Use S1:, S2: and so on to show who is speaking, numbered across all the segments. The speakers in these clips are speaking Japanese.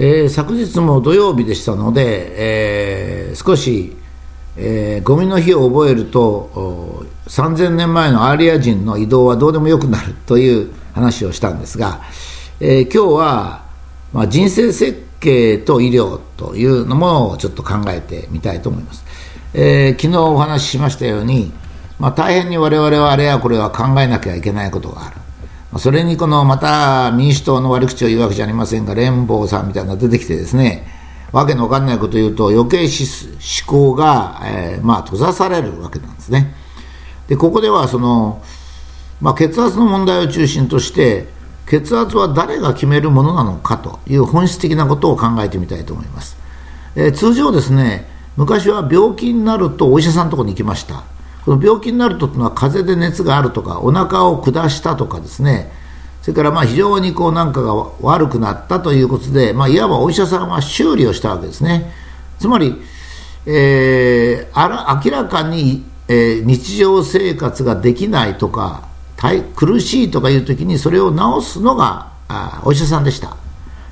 S1: えー、昨日も土曜日でしたので、えー、少し、えー、ゴミの日を覚えると3000年前のアーリア人の移動はどうでもよくなるという話をしたんですが、えー、今日は、まあ、人生設計と医療というのもちょっと考えてみたいと思います、えー、昨日お話ししましたように、まあ、大変に我々はあれやこれは考えなきゃいけないことがある。それにこのまた民主党の悪口を言うわけじゃありませんが、連邦さんみたいなのが出てきてですね、わけのわかんないことを言うと余計思考が、えー、まあ閉ざされるわけなんですね。で、ここではその、まあ、血圧の問題を中心として、血圧は誰が決めるものなのかという本質的なことを考えてみたいと思います。えー、通常ですね、昔は病気になるとお医者さんのところに行きました。この病気になるというのは風邪で熱があるとかお腹を下したとかですね。それからまあ非常にこうなんかが悪くなったということで、まあ、いわばお医者さんは修理をしたわけですね。つまり、えー、あら明らかに、えー、日常生活ができないとか苦しいとかいう時にそれを治すのがあお医者さんでした、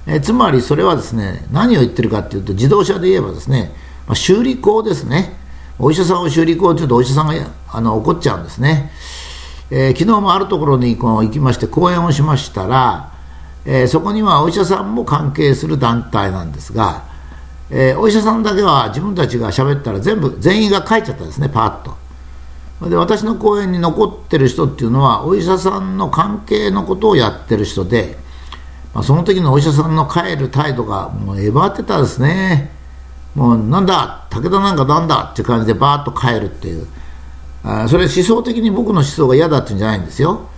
S1: えー、つまりそれはですね何を言ってるかというと自動車で言えばですね、まあ、修理工ですね。お医者さんを修理工というとお医者さんがあの怒っちゃうんですね、えー、昨日もあるところにこの行きまして講演をしましたら、えー、そこにはお医者さんも関係する団体なんですが、えー、お医者さんだけは自分たちが喋ったら全部全員が書いちゃったんですねパーッと。で私の講演に残ってる人っていうのはお医者さんの関係のことをやってる人で、まあ、その時のお医者さんの帰る態度がもうえばってたですね。もうなんだ武田なんかなんだっていう感じでバーッと帰るっていう。あそれ思想的に僕の思想が嫌だっていうんじゃないんですよ、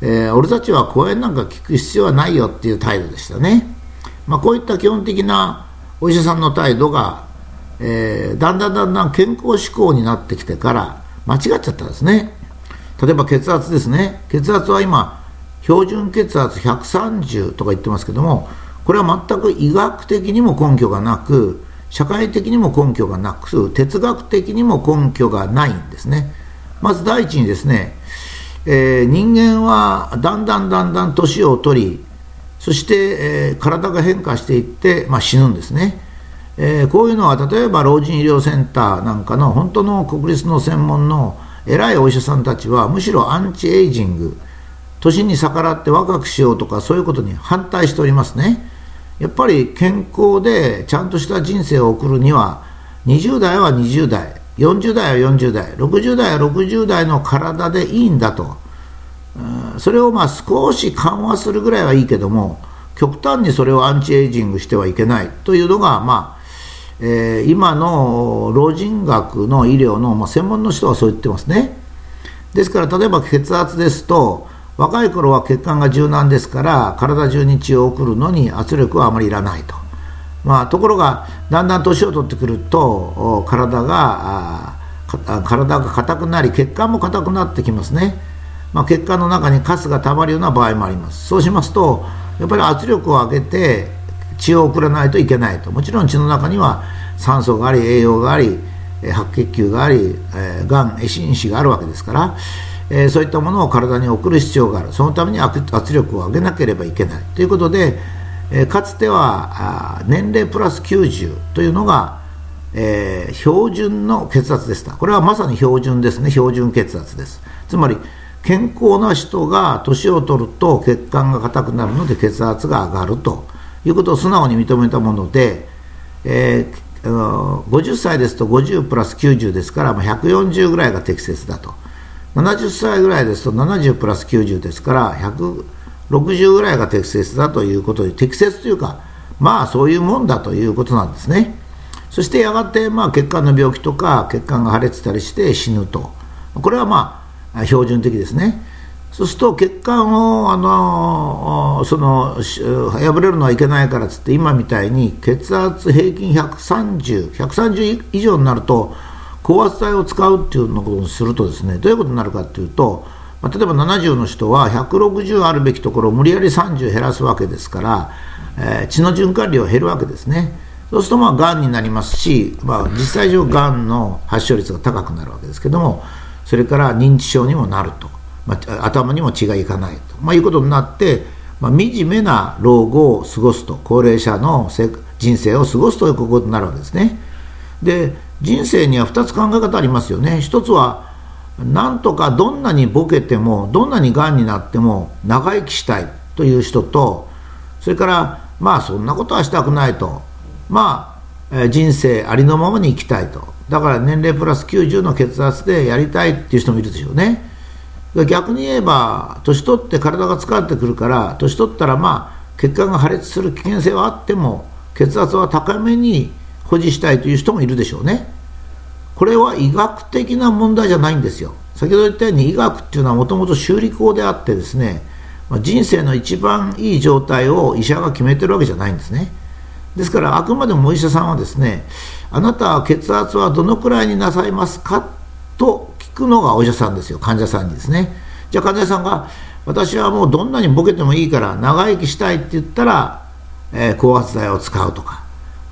S1: えー、俺たちは講演なんか聞く必要はないよっていう態度でしたね、まあ、こういった基本的なお医者さんの態度が、えー、だんだんだんだん健康志向になってきてから間違っちゃったんですね。例えば血圧ですね。血圧は今標準血圧130とか言ってますけどもこれは全く医学的にも根拠がなく社会的にも根拠がなく哲学的にも根拠がないんですね。まず第一にですね、えー、人間はだんだんだんだん年を取りそして、えー、体が変化していって、まあ、死ぬんですね、えー、こういうのは例えば老人医療センターなんかの本当の国立の専門の偉いお医者さんたちはむしろアンチエイジング。年に逆らって若くしようとかそういうことに反対しておりますね。やっぱり健康でちゃんとした人生を送るには20代は20代40代は40代60代は60代の体でいいんだと。それをまあ少し緩和するぐらいはいいけども極端にそれをアンチエイジングしてはいけないというのが、まあえー、今の老人学の医療の、まあ、専門の人はそう言ってますね。ですから例えば血圧ですと若い頃は血管が柔軟ですから体中に血を送るのに圧力はあまりいらないと、まあ、ところがだんだん年を取ってくると体が体が硬くなり血管も硬くなってきますね、まあ、血管の中にカスがたまるような場合もあります。そうしますとやっぱり圧力を上げて血を送らないといけないと。もちろん血の中には酸素があり栄養があり白血球があり、えー、がん壊死子があるわけですから。えー、そういったものを体に送る必要がある。そのために圧力を上げなければいけない。ということで、えー、かつては年齢プラス90というのが、えー、標準の血圧でした。これはまさに標準ですね。標準血圧です。つまり健康な人が年を取ると血管が硬くなるので血圧が上がるということを素直に認めたもので、えー、50歳ですと50プラス90ですから、140ぐらいが適切だと。70歳ぐらいですと70プラス90ですから160ぐらいが適切だということで適切というかまあそういうもんだということなんですね。そしてやがてまあ血管の病気とか血管が破裂したりして死ぬと。これはまあ標準的ですね。そうすると血管をあのその破れるのはいけないからっつって今みたいに血圧平均130、130以上になると高圧剤を使うっていうのことをするとですねどういうことになるかっていうと、まあ、例えば70の人は160あるべきところを無理やり30減らすわけですから、えー、血の循環量減るわけですね。そうするとまあがんになりますし、まあ、実際上がんの発症率が高くなるわけですけどもそれから認知症にもなると、まあ、頭にも血がいかないと、まあ、いうことになってまあ、惨めな老後を過ごすと。高齢者の人生を過ごすということになるわけですね。で人生には2つ考え方ありますよね。一つはなんとかどんなにボケてもどんなにがんになっても長生きしたいという人とそれからまあそんなことはしたくないと。まあ、人生ありのままに生きたいと。だから年齢プラス90の血圧でやりたいっていう人もいるでしょうね。逆に言えば年取って体が疲れてくるから年取ったらまあ血管が破裂する危険性はあっても血圧は高めに保持したいという人もいるでしょうね。これは医学的な問題じゃないんですよ。先ほど言ったように医学っていうのはもともと修理工であってですね人生の一番いい状態を医者が決めてるわけじゃないんですね。ですからあくまでもお医者さんはですねあなたは血圧はどのくらいになさいますかと聞くのがお医者さんですよ。患者さんにですね。じゃあ患者さんが私はもうどんなにボケてもいいから長生きしたいって言ったら、えー、高圧剤を使うとか。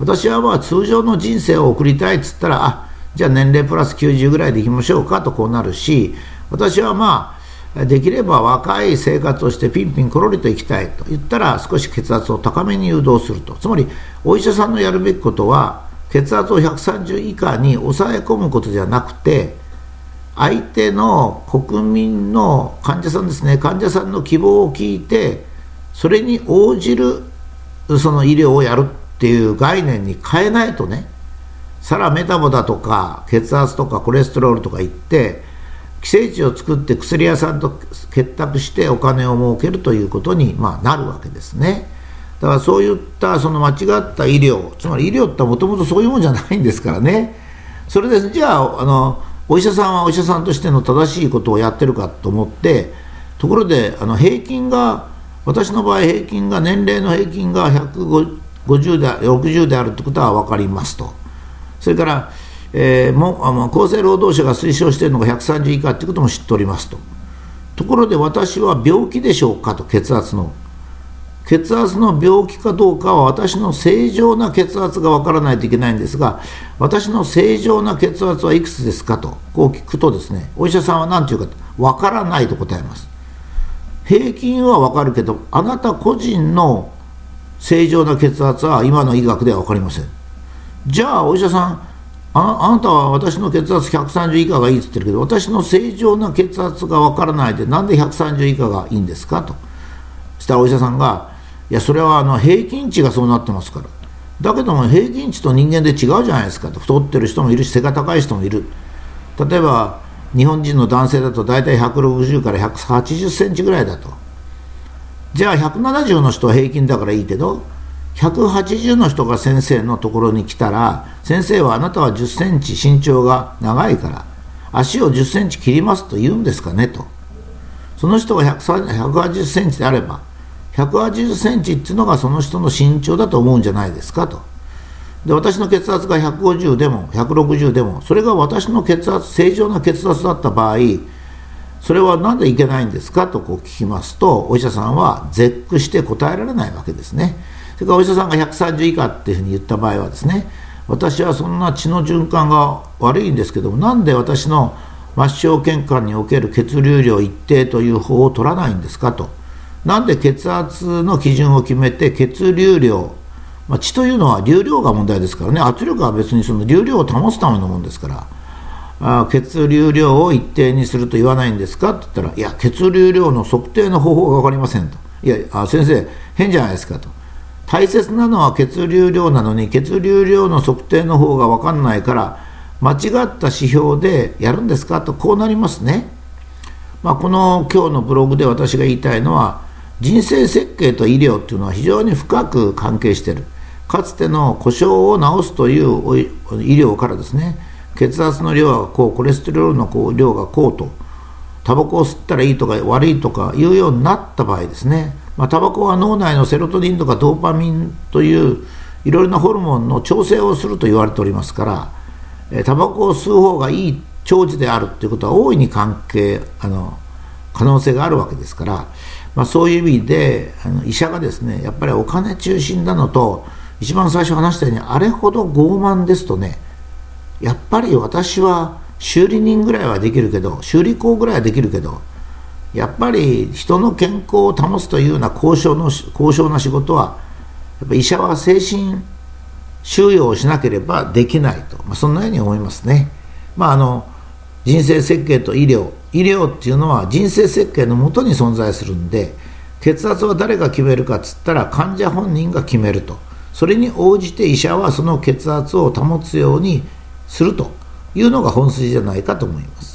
S1: 私はまあ通常の人生を送りたいっつったらあじゃあ年齢プラス90ぐらいでいきましょうかとこうなるし私はまあできれば若い生活をしてピンピンコロリと生きたいと言ったら少し血圧を高めに誘導すると。つまりお医者さんのやるべきことは血圧を130以下に抑え込むことじゃなくて相手の国民の患者さんですね患者さんの希望を聞いてそれに応じるその医療をやる。っていう概念に変えないとねサラメタボだとか血圧とかコレステロールとか言って寄生虫を作って薬屋さんと結託してお金を儲けるということに、まあ、なるわけですね。だからそういったその間違った医療つまり医療ってもともとそういうもんじゃないんですからね。それでじゃああのお医者さんはお医者さんとしての正しいことをやってるかと思ってところであの平均が私の場合平均が年齢の平均が150 50で60であるってことは分かりますと。それから、えー、もあの厚生労働省が推奨しているのが130以下ということも知っておりますと。ところで私は病気でしょうかと血圧の血圧の病気かどうかは私の正常な血圧が分からないといけないんですが私の正常な血圧はいくつですかとこう聞くとですねお医者さんは何て言うか分からないと答えます平均は分かるけどあなた個人の正常な血圧は今の医学では分かりません。じゃあお医者さんあなたは私の血圧130以下がいいって言ってるけど私の正常な血圧が分からないでなんで130以下がいいんですかと。したらお医者さんがいやそれはあの平均値がそうなってますから。だけども平均値と人間で違うじゃないですかと。太ってる人もいるし背が高い人もいる。例えば日本人の男性だと大体160から180センチぐらいだと。じゃあ170の人は平均だからいいけど180の人が先生のところに来たら先生はあなたは1 0センチ身長が長いから足を1 0センチ切りますと言うんですかねと。その人が180センチであれば180センチっていうのがその人の身長だと思うんじゃないですかと。で私の血圧が150でも160でもそれが私の血圧正常な血圧だった場合それは何でいけないんですかとこう聞きますとお医者さんは絶句して答えられないわけですね。それからお医者さんが130以下っていうふうに言った場合はですね私はそんな血の循環が悪いんですけどもなんで私の末梢血管における血流量一定という方を取らないんですかと。なんで血圧の基準を決めて血流量、まあ、血というのは流量が問題ですからね。圧力は別にその流量を保つためのものですから。あ血流量を一定にすると言わないんですか？って言ったらいや血流量の測定の方法が分かりませんと。いやあ先生変じゃないですかと。大切なのは血流量なのに血流量の測定の方が分かんないから間違った指標でやるんですか？とこうなりますね、まあ、この今日のブログで私が言いたいのは人生設計と医療っていうのは非常に深く関係してる。かつての故障を治すという医療からですね。血圧の量がこうコレステロールのこう量がこうとタバコを吸ったらいいとか悪いとかいうようになった場合ですね。まあ、タバコは脳内のセロトニンとかドーパミンといういろいろなホルモンの調整をすると言われておりますから、えタバコを吸う方がいい長寿であるということは大いに関係あの可能性があるわけですから、まあ、そういう意味であの医者がですねやっぱりお金中心なのと一番最初話したようにあれほど傲慢ですとねやっぱり私は修理人ぐらいはできるけど修理工ぐらいはできるけどやっぱり人の健康を保つというような高尚の高尚な仕事はやっぱ医者は精神収容をしなければできないと、まあ、そんなように思いますね。まあ、あの人生設計と医療医療っていうのは人生設計のもとに存在するんで血圧は誰が決めるかっつったら患者本人が決めるとそれに応じて医者はその血圧を保つようにするというのが本筋じゃないかと思います。